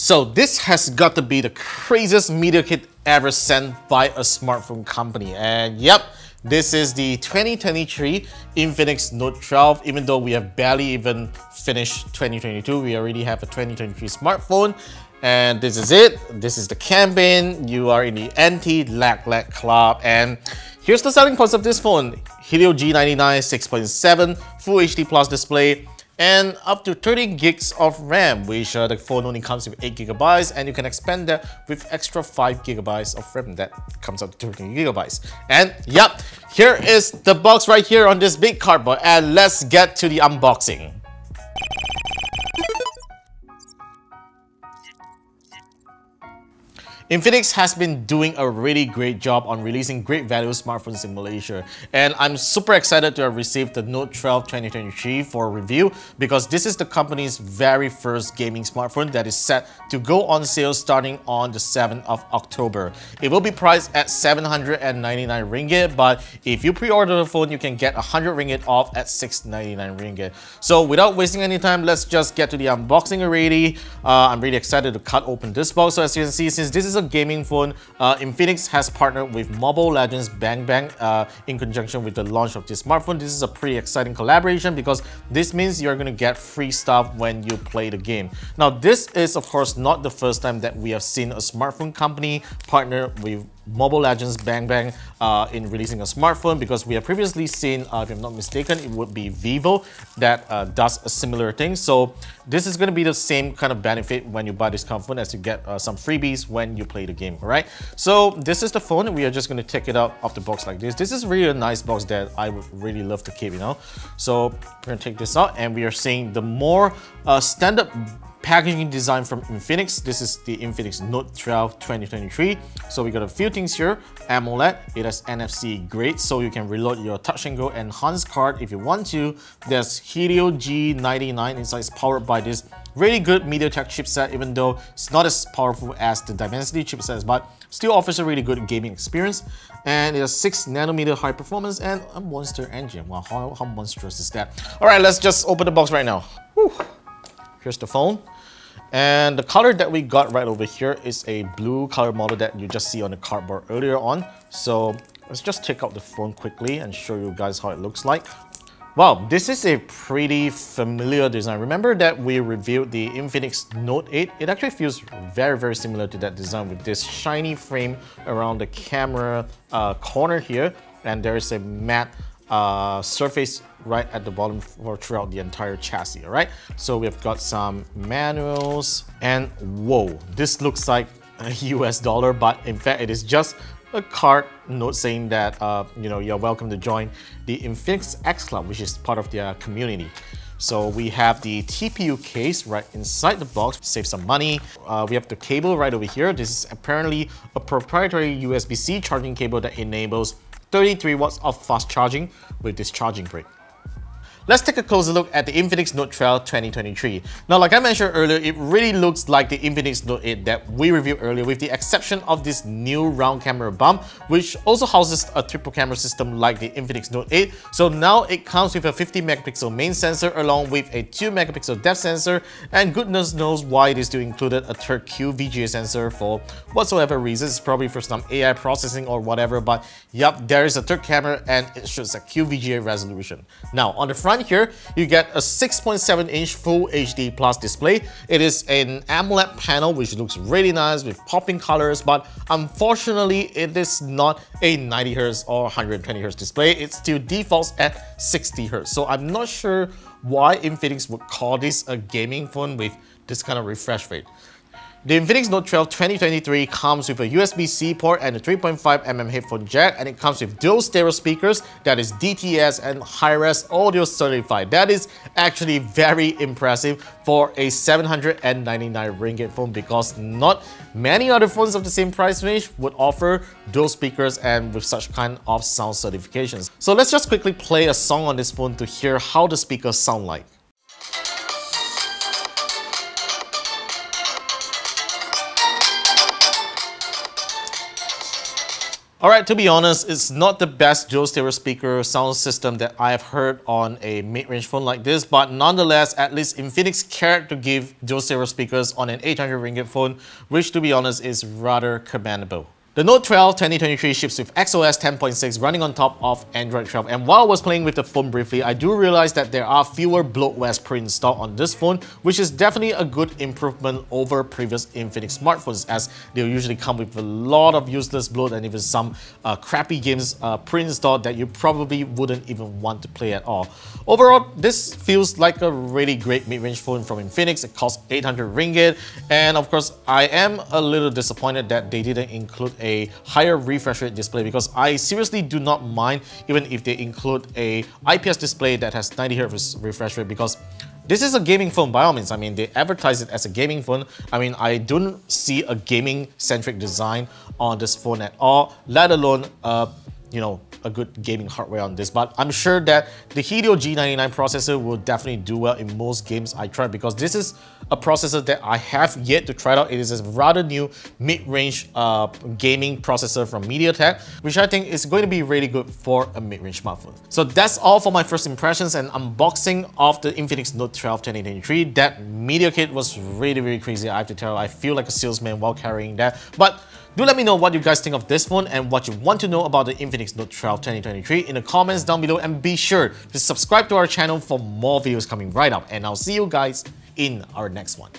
So this has got to be the craziest media kit ever sent by a smartphone company. And yep, this is the 2023 Infinix Note 12. Even though we have barely even finished 2022, we already have a 2023 smartphone. And this is it. This is the campaign. You are in the anti-lag lag club. And here's the selling points of this phone. Helio G99 6.7 Full HD Plus display, and up to 30 gigs of RAM, which uh, the phone only comes with 8 gigabytes, and you can expand that with extra 5 gigabytes of RAM. That comes up to 30 gigabytes. And yep, here is the box right here on this big cardboard, and let's get to the unboxing. Infinix has been doing a really great job on releasing great value smartphones in Malaysia and I'm super excited to have received the Note 12 2023 for review because this is the company's very first gaming smartphone that is set to go on sale starting on the 7th of October. It will be priced at 799 ringgit but if you pre-order the phone you can get 100 ringgit off at 699 ringgit. So without wasting any time let's just get to the unboxing already. Uh, I'm really excited to cut open this box so as you can see since this is a gaming phone, uh, Infinix has partnered with Mobile Legends Bang Bang uh, in conjunction with the launch of this smartphone. This is a pretty exciting collaboration because this means you're going to get free stuff when you play the game. Now, this is of course not the first time that we have seen a smartphone company partner with Mobile Legends Bang Bang uh, in releasing a smartphone because we have previously seen, uh, if I'm not mistaken, it would be Vivo that uh, does a similar thing. So this is going to be the same kind of benefit when you buy this kind of phone as you get uh, some freebies when you play the game, all right? So this is the phone. We are just going to take it out of the box like this. This is really a nice box that I would really love to keep, you know? So we're going to take this out and we are seeing the more uh, standard packaging design from Infinix. This is the Infinix Note 12 2023. So we got a few things here. AMOLED, it has NFC grade, so you can reload your Touch and Go enhanced card if you want to. There's Helio G99 inside, it's powered by this really good MediaTek chipset, even though it's not as powerful as the Dimensity chipset, but still offers a really good gaming experience. And it has 6 nanometer high performance and a monster engine. Wow, how, how monstrous is that? Alright, let's just open the box right now. Whew. Here's the phone. And the color that we got right over here is a blue color model that you just see on the cardboard earlier on. So let's just take out the phone quickly and show you guys how it looks like. Wow, this is a pretty familiar design. Remember that we reviewed the Infinix Note 8? It actually feels very, very similar to that design with this shiny frame around the camera uh, corner here. And there is a matte uh, surface right at the bottom for throughout the entire chassis, all right? So we've got some manuals and whoa, this looks like a US dollar, but in fact it is just a card note saying that uh, you know you're welcome to join the Infinix X Club, which is part of their community. So we have the TPU case right inside the box, save some money. Uh, we have the cable right over here. This is apparently a proprietary USB-C charging cable that enables 33 watts of fast charging with this charging brick. Let's take a closer look at the Infinix Note 12 2023. Now, like I mentioned earlier, it really looks like the Infinix Note 8 that we reviewed earlier with the exception of this new round camera bump, which also houses a triple camera system like the Infinix Note 8. So now it comes with a 50 megapixel main sensor along with a 2 megapixel depth sensor, and goodness knows why it is still included a third Q VGA sensor for whatsoever reasons, probably for some AI processing or whatever, but yep, there is a third camera and it shows a QVGA resolution. Now, on the front here, you get a 6.7 inch Full HD Plus display. It is an AMOLED panel which looks really nice with popping colors, but unfortunately it is not a 90Hz or 120Hz display. It still defaults at 60Hz. So I'm not sure why Infinix would call this a gaming phone with this kind of refresh rate. The Infinix Note 12 2023 comes with a USB-C port and a 3.5mm headphone jack and it comes with dual stereo speakers that is DTS and hi-res audio certified. That is actually very impressive for a 799 ringgit phone because not many other phones of the same price range would offer dual speakers and with such kind of sound certifications. So let's just quickly play a song on this phone to hear how the speakers sound like. Alright, to be honest, it's not the best dual stereo speaker sound system that I have heard on a mid-range phone like this, but nonetheless, at least Infinix cared to give dual stereo speakers on an 800 ringgit phone, which to be honest is rather commendable. The Note 12 2023 ships with XOS 10.6 running on top of Android 12 and while I was playing with the phone briefly, I do realize that there are fewer bloatwares pre-installed on this phone which is definitely a good improvement over previous Infinix smartphones as they usually come with a lot of useless bloat and even some uh, crappy games uh, pre-installed that you probably wouldn't even want to play at all. Overall, this feels like a really great mid-range phone from Infinix. It costs 800 ringgit and of course I am a little disappointed that they didn't include a a higher refresh rate display because I seriously do not mind even if they include a IPS display that has 90 Hz refresh rate because this is a gaming phone by all means. I mean, they advertise it as a gaming phone. I mean, I don't see a gaming-centric design on this phone at all, let alone, uh, you know, a good gaming hardware on this, but I'm sure that the Helio G99 processor will definitely do well in most games I try because this is a processor that I have yet to try out. It is a rather new mid-range uh, gaming processor from MediaTek, which I think is going to be really good for a mid-range smartphone. So that's all for my first impressions and unboxing of the Infinix Note 12 2023. That media kit was really, really crazy, I have to tell. I feel like a salesman while carrying that. But do let me know what you guys think of this phone and what you want to know about the Infinix Note 12 2023 in the comments down below and be sure to subscribe to our channel for more videos coming right up and I'll see you guys in our next one.